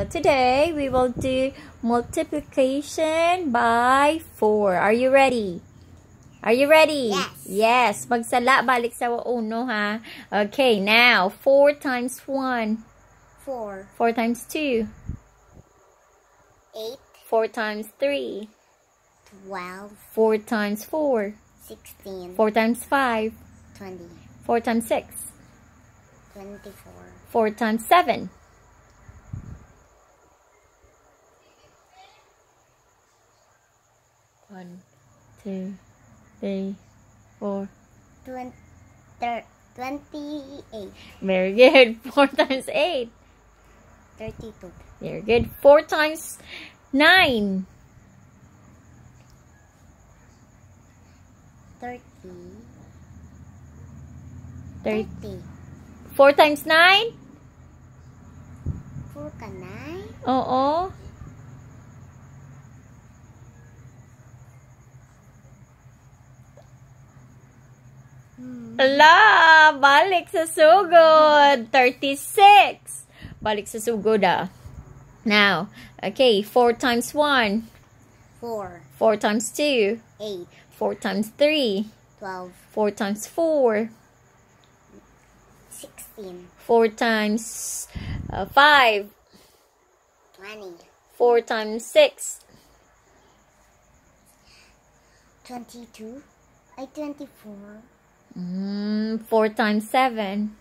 Today, we will do multiplication by 4. Are you ready? Are you ready? Yes. Yes. Magsala, balik sa uno, ha? Okay, now, 4 times 1. Four, 4 times 2. eight, 4 times 3. twelve, 4 times 4. sixteen, 4 times 5. twenty, 4 times 6. twenty-four, 4 times 7. One, two, three, four. twen- thir- twenty-eight, Very good. Four times eight. thirty-two, Very good. Four times nine. thirty, Thirty. thirty, Four times nine? four ka nine, Oo. Ala, balik sa sugod. 36. Balik sa sugod ah. Now, okay, 4 times 1. four, 4 times 2. eight, 4 times 3. twelve, 4 times 4. sixteen, 4 times uh, 5. twenty, 4 times 6. twenty-two, ay twenty-four, Mm, 4 times 7.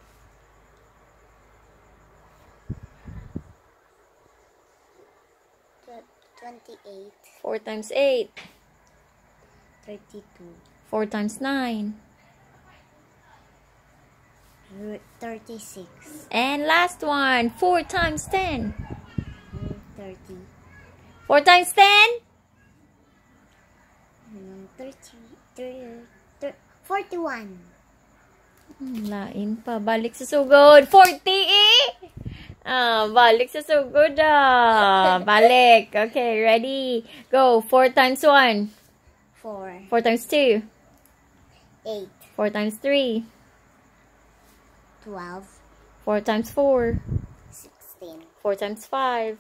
tw- twenty-eight, 4 times 8. thirty-two, 4 times 9. thirty-six, And last one, 4 times 10. hmm, thirty, 4 times 10? hmm, thirty, thirty, thir- forty-one. Hmm, Lain pa. Balik sa sugod. 40 eh! Ah, balik sa sugod ah. Balik. Okay, ready. Go. 4 times 1. Four, 4 times 2. eight, 4 times 3. twelve, 4 times 4. sixteen, 4 times 5.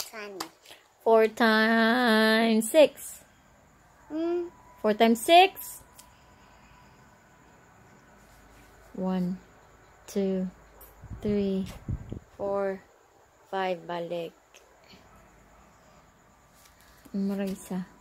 twenty. 4 times 6. Hmm, 4 times 6. 1, 2, 3, 4, 5. Balik. Marag isa.